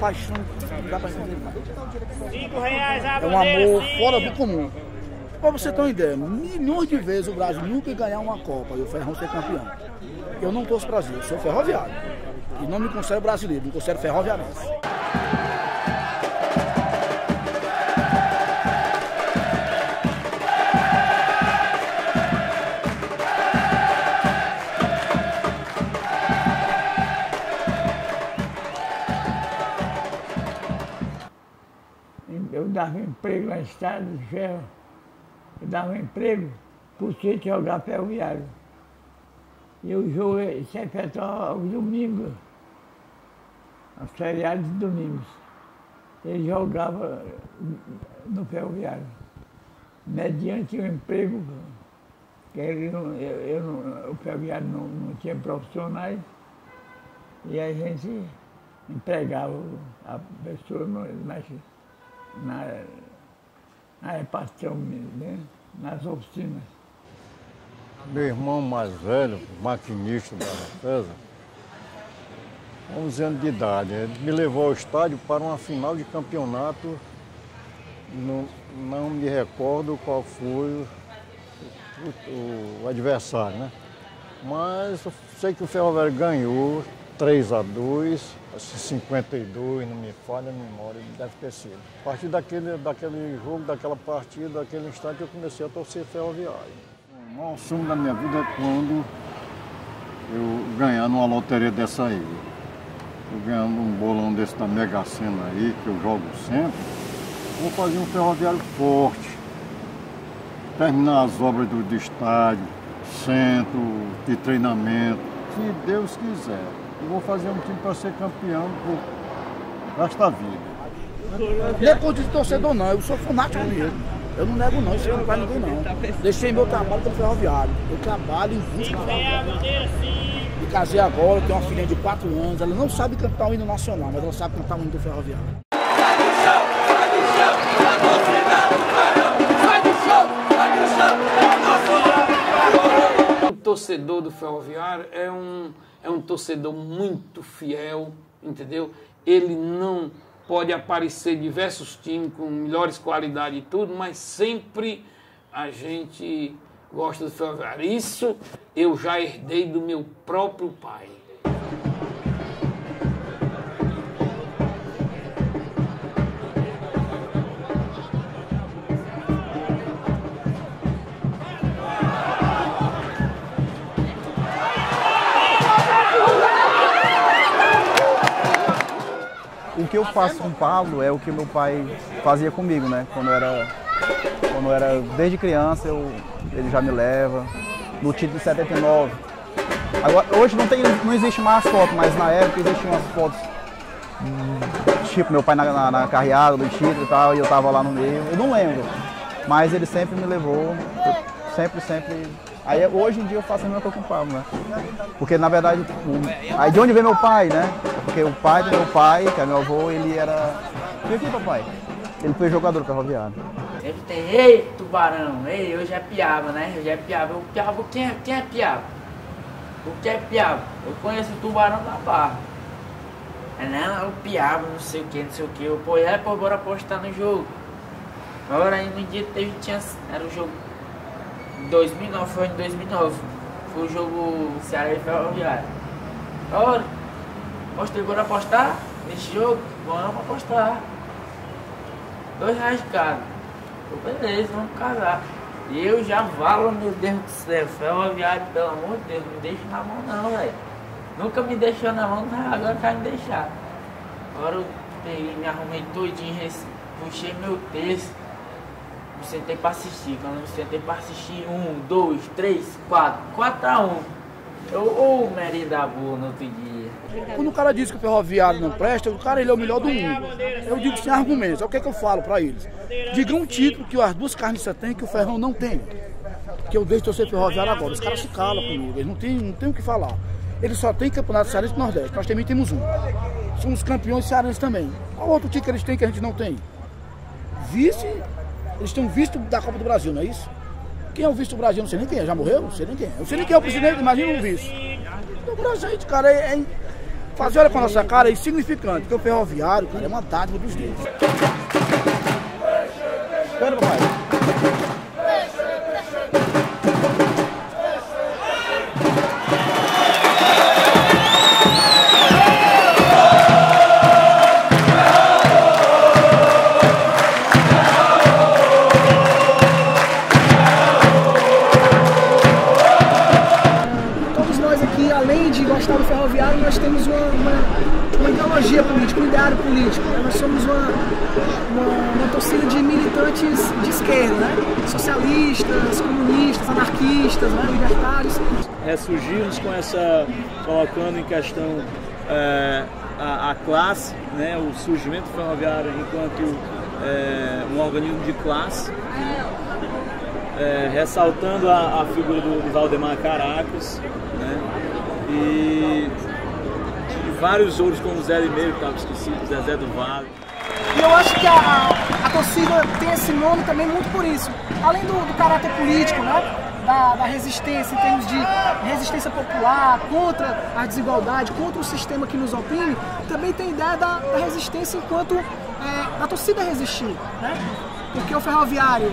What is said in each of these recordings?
ferroviário paixão dá pra entender. É um amor fora do comum. Pra você ter uma ideia, milhões de vezes o Brasil nunca ganhar uma Copa e o Ferrão ser campeão. Eu não torço Brasil, eu sou ferroviário. E não me considero brasileiro, me considero ferroviarense. Dava emprego na estrada de ferro. Eu dava emprego por ser jogar ferroviário. E o jogo se efetuava aos domingos, aos feriados de domingos. Ele jogava no ferroviário, mediante o emprego, que ele não, eu, eu não, o ferroviário não, não tinha profissionais, e a gente empregava a pessoa na, na, na repartição, né? nas oficinas. Meu irmão mais velho, maquinista da defesa, 11 anos de idade, ele me levou ao estádio para uma final de campeonato, não, não me recordo qual foi o, o, adversário, né? Mas sei que o Ferroviário ganhou 3 a 2 52, não me falha a memória, deve ter sido. A partir daquele, daquele jogo, daquela partida, daquele instante, eu comecei a torcer ferroviário. O maior sonho da minha vida é quando eu ganhar numa loteria dessa aí. Eu ganhando um bolão desse da Mega Sena aí, que eu jogo sempre, vou fazer um ferroviário forte, terminar as obras do, do estádio, centro de treinamento, se Deus quiser. Eu vou fazer um time para ser campeão por resto da vida. Não é coisa de torcedor não, eu sou fanático mesmo. Eu não nego não, isso não vai ninguém não. Deixei meu trabalho pelo ferroviário. Eu trabalho em busca do. Me casei agora, tenho uma filha de 4 anos, ela não sabe cantar o hino nacional, mas ela sabe cantar o hino do ferroviário. O torcedor do ferroviário é um, é um torcedor muito fiel, entendeu? Ele não pode aparecer diversos times com melhores qualidades e tudo, mas sempre a gente gosta do ferroviário. Isso eu já herdei do meu próprio pai. Que eu faço com o Pablo é o que meu pai fazia comigo, né? Quando era, quando era desde criança, eu, ele já me leva. No título de 79. Agora, hoje não, tem, não existe mais foto, mas na época existiam as fotos. Tipo, meu pai na, na, na carreada do título e tal, e eu tava lá no meio. Eu não lembro. Mas ele sempre me levou. sempre, sempre. Aí hoje em dia eu faço a mesma coisa com o Pablo, né? Porque na verdade, o- aí de onde vem meu pai, né? Porque o pai do meu pai, que é meu avô, ele era. E aqui, papai? Ele foi jogador ferroviário. Sempre tem, ei, tubarão, ei, eu já é né? Eu já é piaba. Eu piaba, quem é, quem é piaba? O que é piaba? Eu conheço o tubarão da barra. É não, é o piaba, não sei o que, não sei o que. Eu, pô, é, pô, bora apostar no jogo. Agora aí no dia teve, tinha, era o jogo 2009, foi em 2009. Foi o jogo Ceará e Ferroviário. Ora, postei, bora apostar nesse jogo? Vamos apostar. Dois reais cada. Beleza, vamos casar. E eu já falo, meu Deus do céu, ferroviário, pelo amor de Deus, não me deixa na mão não, velho. Nunca me deixou na mão, agora vai me deixar. Agora eu peguei, me arrumei todinho, puxei meu texto. Me sentei pra assistir. Quando me sentei pra assistir, um, dois, três, quatro. Quatro a um. Eu, ô, merenda boa no outro dia. Quando o cara diz que o ferroviário não presta, o cara ele é o melhor do mundo. Eu digo sem argumentos. É o que, é que eu falo para eles. Diga um título que as duas carniças têm que o ferrão não tem. Que eu deixo de eu ser ferroviário agora. Os caras se calam comigo. Eles não têm, não têm o que falar. Eles só têm campeonato cearense e nordeste. Nós também temos um. Somos campeões cearenses também. Qual outro título que eles têm que a gente não tem? Vice, eles têm um visto da Copa do Brasil, não é isso? Quem é o vice do Brasil? Não sei nem quem é. Já morreu? Não sei nem quem é. Eu sei nem quem é o presidente, imagina um vice. O Brasil, cara, é, é Fazer olha pra nossa cara é insignificante, porque o ferroviário, cara, é uma dádiva dos deuses. Espera, papai. Militantes de esquerda, né? socialistas, comunistas, anarquistas, né? libertários. ressurgirmos com essa, colocando em questão é, a, a classe, né, o surgimento ferroviário enquanto é, um organismo de classe, é, ressaltando a, a figura do, do Valdemar Caracas, né, e de vários outros como Zé Limeiro, que estava esquecido, Zezé do Vale. E eu acho que a, a, a torcida tem esse nome também muito por isso. Além do, do caráter político, né? Da, da resistência, em termos de resistência popular, contra a desigualdade, contra o sistema que nos oprime, também tem ideia da, da resistência enquanto é, da torcida resistir. Né? Porque o ferroviário,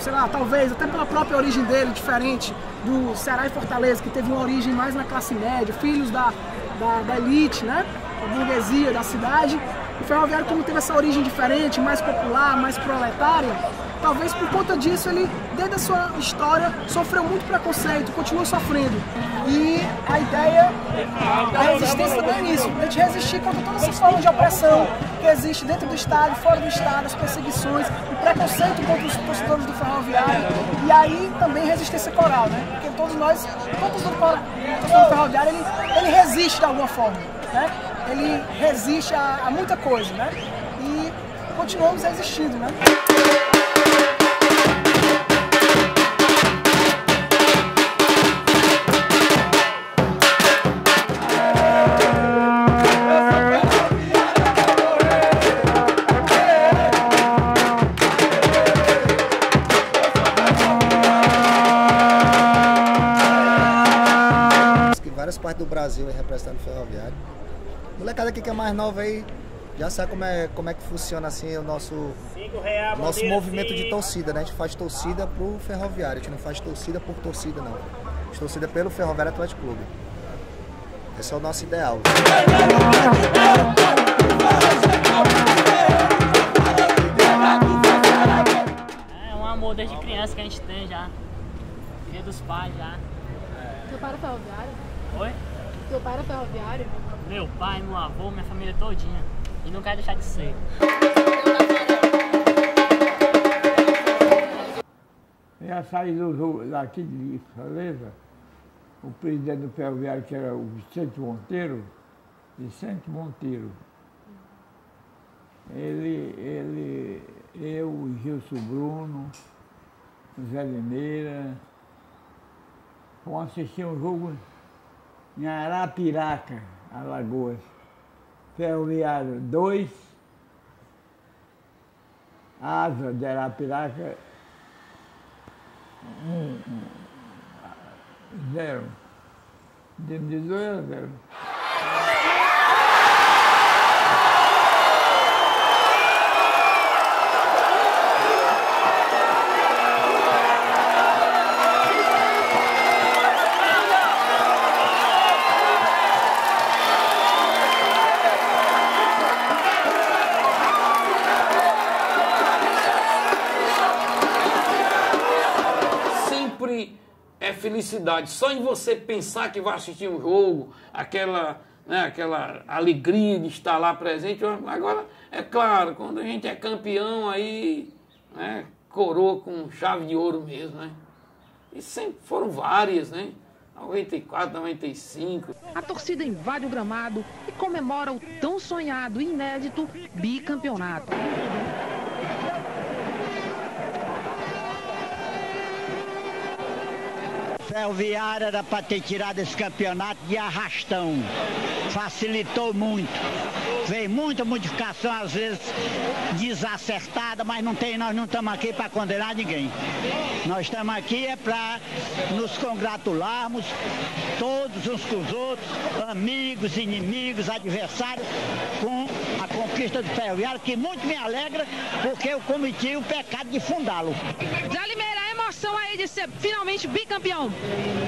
sei lá, talvez até pela própria origem dele, diferente do Ceará e Fortaleza, que teve uma origem mais na classe média, filhos da, da, da elite, né? da burguesia da cidade, o ferroviário, como teve essa origem diferente, mais popular, mais proletária, talvez por conta disso ele, desde a sua história, sofreu muito preconceito, continua sofrendo. E a ideia da resistência também é nisso, a gente resistir contra todas essas formas de opressão que existe dentro do Estado, fora do Estado, as perseguições, o preconceito contra os torcedores do ferroviário. E aí também resistência coral, né? Porque todos nós, todo torcedor do torcedor do ferroviário, ele, ele resiste de alguma forma, né? Ele resiste a, a muita coisa, né? E continuamos resistindo, né? várias partes do Brasil aí representando o ferroviário. Molecada aqui que é mais nova aí já sabe como é, como é que funciona assim o nosso, nosso movimento de torcida, né? A gente faz torcida pro ferroviário, a gente não faz torcida por torcida não. A gente torcida pelo Ferroviário Atlético Clube. Esse é o nosso ideal. É um amor desde criança que a gente tem já. Dia dos pais já. Teu pai era ferroviário? Oi? Teu pai era ferroviário? Meu pai, meu avô, minha família todinha. E não quero deixar de ser. Já saí do daqui de Fortaleza, o presidente do ferroviário, que era o Vicente Monteiro, Vicente Monteiro. Ele, ele, eu, Gilson Bruno, Zé Limeira, fomos assistir um jogo em Arapiraca, Alagoas. Ferroviário 2, Asa de Arapiraca um, 0. De 18 a 0. Felicidade. Só em você pensar que vai assistir um jogo, aquela, né, aquela alegria de estar lá presente. Agora, é claro, quando a gente é campeão, aí né, coroa com chave de ouro mesmo, né? E sempre foram várias, né? 94, 95. A torcida invade o gramado e comemora o tão sonhado e inédito bicampeonato. Ferroviária era para ter tirado esse campeonato de arrastão. Facilitou muito. Fez muita modificação, às vezes desacertada, mas não tem, nós não estamos aqui para condenar ninguém. Nós estamos aqui é para nos congratularmos, todos uns com os outros, amigos, inimigos, adversários, com a conquista do Ferroviário, que muito me alegra, porque eu cometi o pecado de fundá-lo. Emoção aí de ser finalmente bicampeão.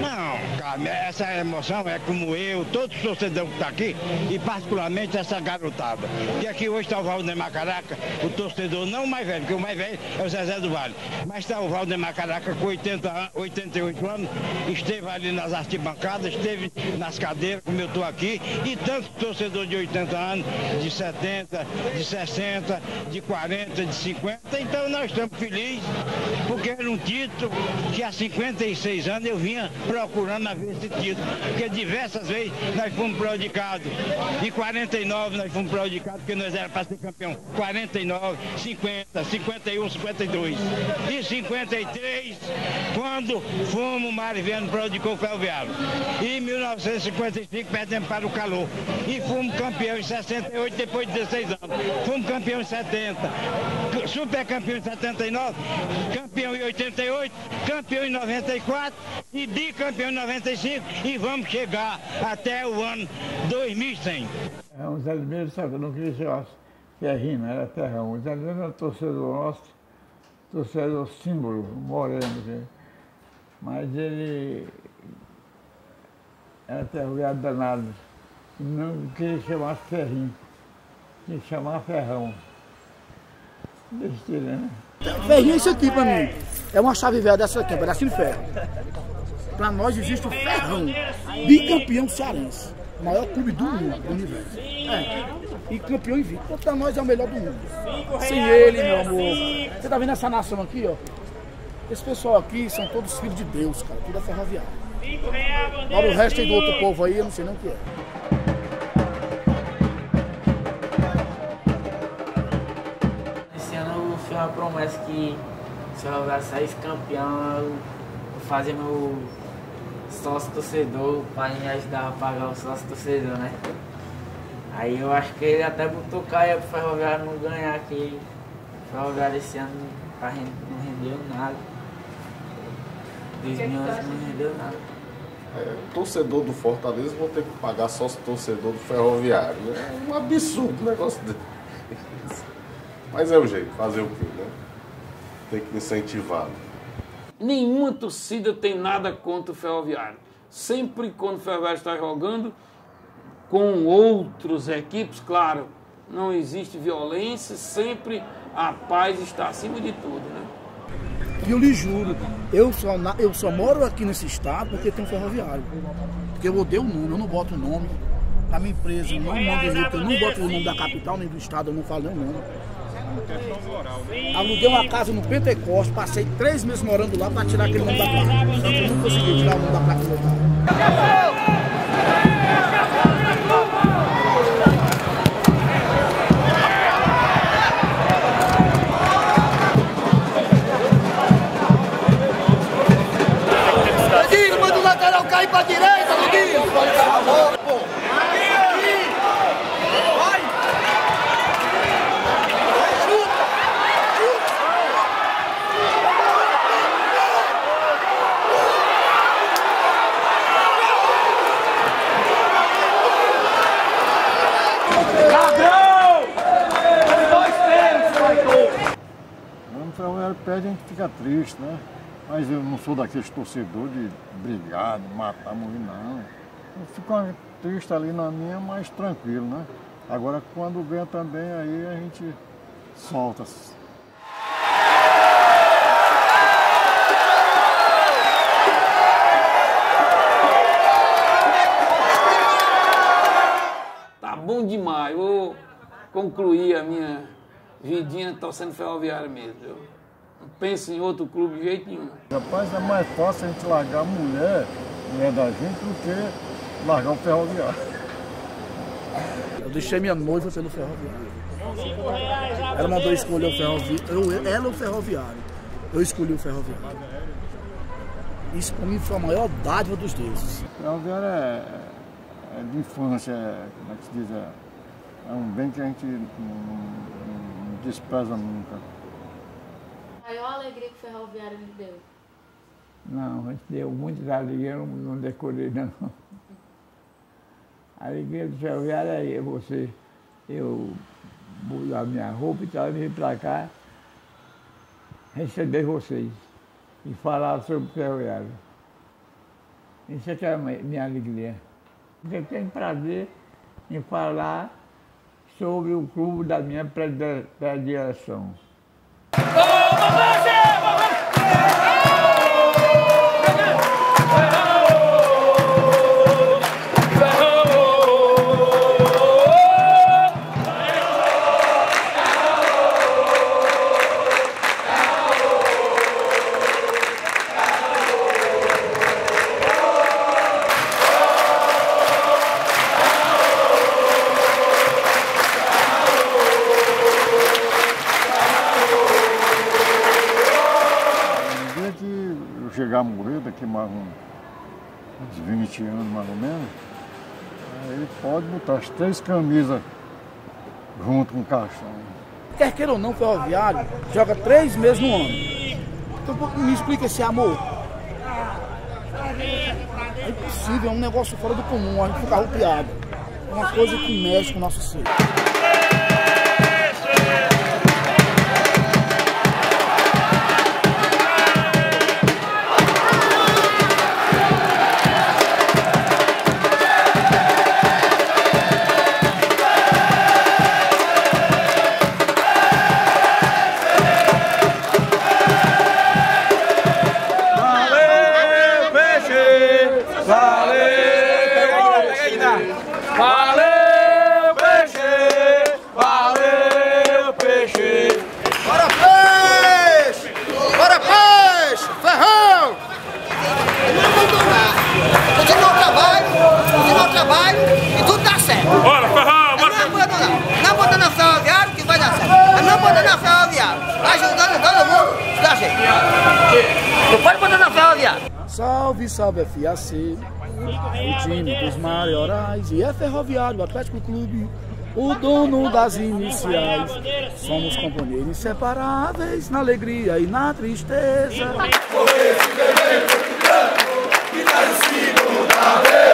Não, essa emoção é como eu, todos os torcedores que estão aqui, e particularmente essa garotada. Que aqui hoje está o Valdemar Caraca, o torcedor não mais velho, porque o mais velho é o Zezé do Vale. Mas está o Valdemar Caraca com 80, an- 88 anos, esteve ali nas arquibancadas, esteve nas cadeiras, como eu estou aqui, e tantos torcedores de 80 anos, de 70, de 60, de 40, de 50. Então nós estamos felizes, porque era um título que há 56 anos eu vinha procurando ver esse título. Porque diversas vezes nós fomos prejudicados. Em 49 nós fomos prejudicados porque nós era para ser campeão. 49, 50, 51, 52. E 53, quando fomos, Mariviano prejudicou o Ferroviário. E em 1955 perdemos para o calor. E fomos campeão em 68 depois de 16 anos. Fomos campeão em 70, super campeão em 79, campeão em 88, campeão em 94 e bicampeão em 95 e vamos chegar até o ano 2100. É, o Zé Limeiro, sabe, não queria chegar ferrinho, não era ferrão. O Zé Limeiro era torcedor nosso, torcedor símbolo, moreno. que- Mas ele era ferroviário danado. Não queria chamar ferrinho, queria chamar ferrão. Besteira, né? Ferrinho é isso aqui pra mim. É uma chave velha dessa aqui, um pedacinho de ferro. Pra nós existe o ferrão, bicampeão cearense. O maior clube do mundo, do universo. É. E campeão invicto. Então, pra nós é o melhor do mundo. Sem ele, meu amor. Você tá vendo essa nação aqui, ó? Esse pessoal aqui são todos filhos de Deus, cara. Tudo é ferroviário. Agora o resto aí do outro povo aí, eu não sei nem o que é. Promessa que se o Ferroviário saísse campeão, eu fazia meu sócio torcedor para me ajudar a pagar o sócio torcedor, né? Aí eu acho que ele até botou caia pro Ferroviário não ganhar aqui. O Ferroviário esse ano pra ren- não rendeu nada. 2011 não rendeu nada. É, torcedor do Fortaleza vão ter que pagar sócio torcedor do Ferroviário. É um absurdo um negócio desse. Mas é o jeito, fazer o quê? Tem que incentivar. Nenhuma torcida tem nada contra o Ferroviário. Sempre quando o Ferroviário está jogando com outras equipes, claro, não existe violência, sempre a paz está acima de tudo, né? E eu lhe juro, eu só, eu só moro aqui nesse estado porque tem um ferroviário. Porque eu odeio o nome, eu não boto o nome. A minha empresa não eu não boto o nome da capital nem do estado, eu não falo nem o nome. Aluguei uma casa no Pentecoste, passei três meses morando lá para tirar aquele nome da placa. Não consegui tirar o nome da placa do lugar. Fica triste, né? Mas eu não sou daqueles torcedores de brigar, de matar, morrer, não. Eu fico triste ali na minha, mas tranquilo, né? Agora, quando ganha também, aí a gente solta. Tá bom demais. Vou concluir a minha vidinha torcendo ferroviário mesmo. Eu não penso em outro clube de jeito nenhum. Rapaz, é mais fácil a gente largar a mulher, mulher da gente, do que largar o ferroviário. Eu deixei minha noiva pelo ferroviário. Ela mandou escolher o ferroviário. Eu, ela o ferroviário. Eu escolhi o ferroviário. Isso para mim foi a maior dádiva dos deuses. Ferroviária é, é de infância, é, como é que se diz? É, é um bem que a gente não, não, não despreza nunca. Alegria que o ferroviário me deu. Não, a gente deu muitas alegrias, não, não decorei não. A alegria do ferroviário é você, eu mudar minha roupa e tal, e vir para cá, receber vocês e falar sobre o ferroviário. Isso é que é a minha alegria. Eu tenho prazer em falar sobre o clube da minha predileção. No daqui mais uns 20 anos mais ou menos, aí ele pode botar as três camisas junto com o caixão. Quer queira ou não, ferroviário joga três meses no ano. Então me explica esse amor. É impossível, é um negócio fora do comum, a gente fica arrupiado. É uma coisa que mexe com o nosso ser. Salve, salve FAC, o time dos maiorais e é ferroviário, Atlético Clube, o dono das iniciais. Somos companheiros inseparáveis na alegria e na tristeza. Continuar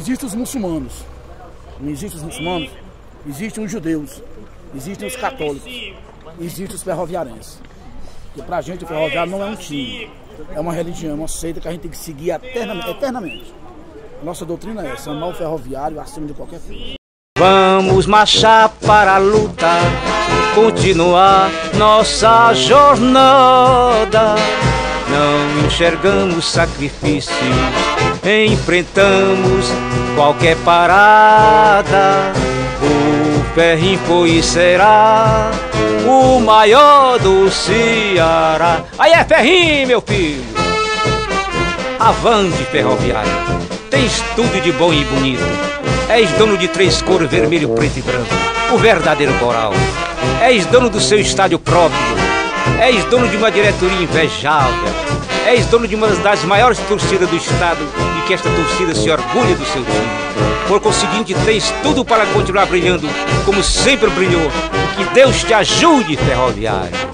Existem os muçulmanos, não existem os muçulmanos, existem os judeus, existem os católicos, existem os ferroviarenses. E pra gente o ferroviário não é um time, é uma religião, é uma seita que a gente tem que seguir eternamente. eternamente. Nossa doutrina é essa, amar o ferroviário acima de qualquer coisa. Vamos marchar para a luta, continuar nossa jornada. Não enxergamos sacrifícios, enfrentamos qualquer parada. O ferrinho foi e será o maior do Ceará. Aí é ferrinho, meu filho! Avante ferroviário, tens tudo de bom e bonito. És dono de três cores, vermelho, preto e branco. O verdadeiro coral. És dono do seu estádio próprio. És dono de uma diretoria invejável. És dono de uma das maiores torcidas do estado e que esta torcida se orgulha do seu time. Por conseguinte, tens tudo para continuar brilhando como sempre brilhou. Que Deus te ajude, ferroviário.